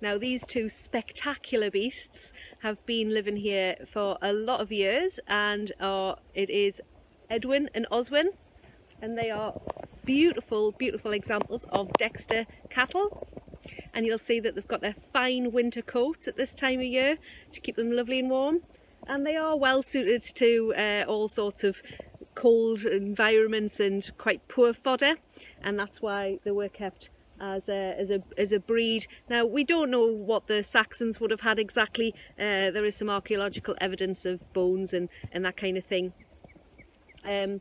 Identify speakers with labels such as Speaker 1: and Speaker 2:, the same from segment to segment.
Speaker 1: Now these two spectacular beasts have been living here for a lot of years and are, it is Edwin and Oswin and they are beautiful, beautiful examples of Dexter cattle. And you'll see that they've got their fine winter coats at this time of year to keep them lovely and warm. And they are well suited to uh, all sorts of cold environments and quite poor fodder. And that's why they were kept as a, as a as a breed. Now we don't know what the Saxons would have had exactly. Uh, there is some archaeological evidence of bones and and that kind of thing. Um,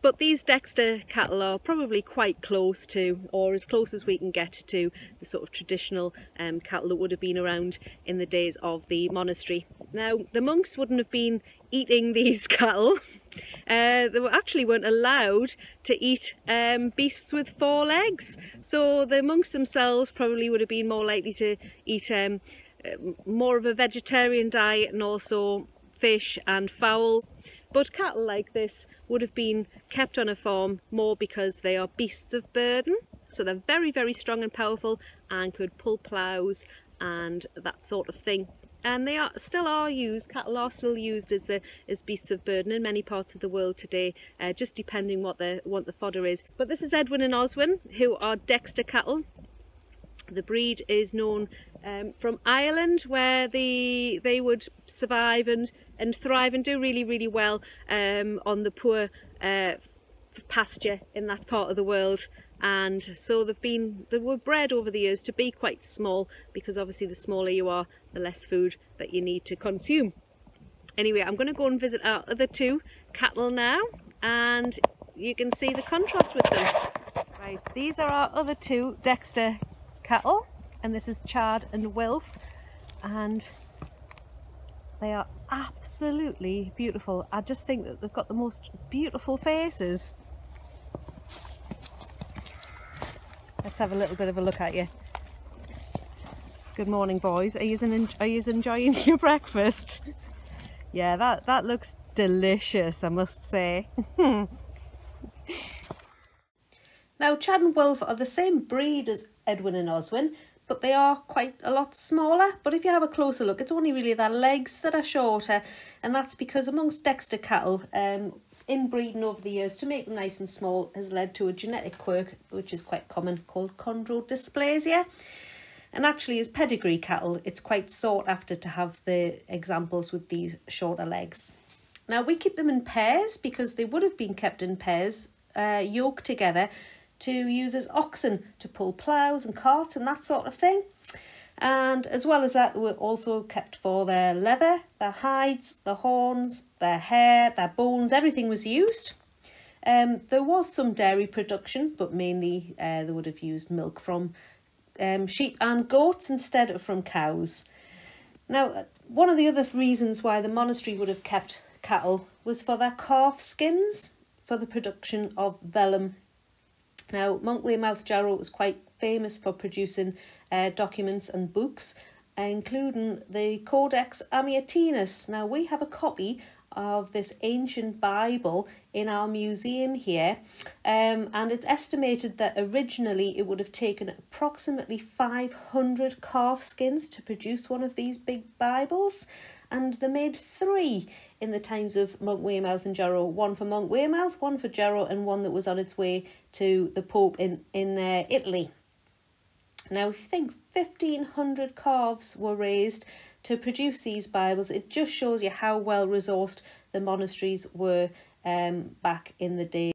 Speaker 1: but these Dexter cattle are probably quite close to, or as close as we can get to, the sort of traditional um, cattle that would have been around in the days of the monastery. Now, the monks wouldn't have been eating these cattle. Uh, they were actually weren't allowed to eat um, beasts with four legs. So the monks themselves probably would have been more likely to eat um, uh, more of a vegetarian diet and also fish and fowl. But cattle like this would have been kept on a farm more because they are beasts of burden. So they're very, very strong and powerful and could pull ploughs and that sort of thing. And they are still are used, cattle are still used as the as beasts of burden in many parts of the world today, uh, just depending what the what the fodder is. But this is Edwin and Oswin, who are Dexter cattle. The breed is known um, from Ireland where the they would survive and, and thrive and do really really well um, on the poor uh, pasture in that part of the world and so they've been they were bred over the years to be quite small because obviously the smaller you are the less food that you need to consume anyway I'm going to go and visit our other two cattle now and you can see the contrast with them right these are our other two Dexter cattle and this is Chad and Wilf and they are absolutely beautiful. I just think that they've got the most beautiful faces. Have a little bit of a look at you. Good morning boys. Are you, are you enjoying your breakfast? Yeah, that, that looks delicious I must say. now Chad and Wilf are the same breed as Edwin and Oswin but they are quite a lot smaller. But if you have a closer look, it's only really their legs that are shorter, and that's because amongst Dexter cattle, um, inbreeding over the years to make them nice and small has led to a genetic quirk, which is quite common, called chondrodysplasia. And actually, as pedigree cattle, it's quite sought after to have the examples with these shorter legs. Now, we keep them in pairs because they would have been kept in pairs, uh, yoked together, to use as oxen to pull ploughs and carts and that sort of thing. And as well as that, they were also kept for their leather, their hides, their horns, their hair, their bones, everything was used. Um, there was some dairy production, but mainly uh, they would have used milk from um, sheep and goats instead of from cows. Now, one of the other reasons why the monastery would have kept cattle was for their calf skins for the production of vellum now, Monk Wearmouth Jarrow was quite famous for producing uh, documents and books, including the Codex Amiatinus. Now, we have a copy of this ancient Bible in our museum here, um, and it's estimated that originally it would have taken approximately 500 calf skins to produce one of these big Bibles, and they made three in the times of Monk Wearmouth and Jarrow. One for Monk Wearmouth, one for Jarrow, and one that was on its way to the Pope in, in uh, Italy. Now, if you think 1,500 calves were raised to produce these Bibles, it just shows you how well resourced the monasteries were um, back in the day.